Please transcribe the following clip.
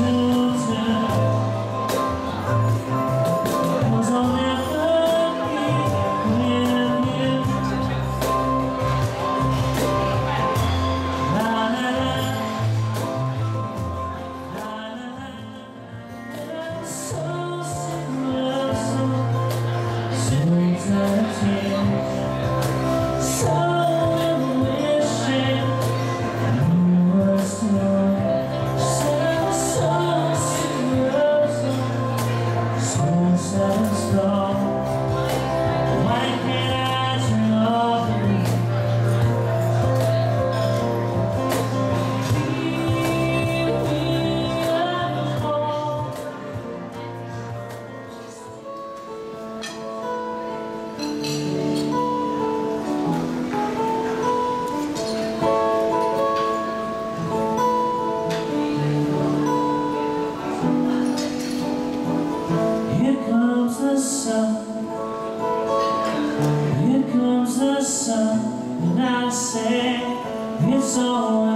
me. sun. Here comes the sun And I say It's alright.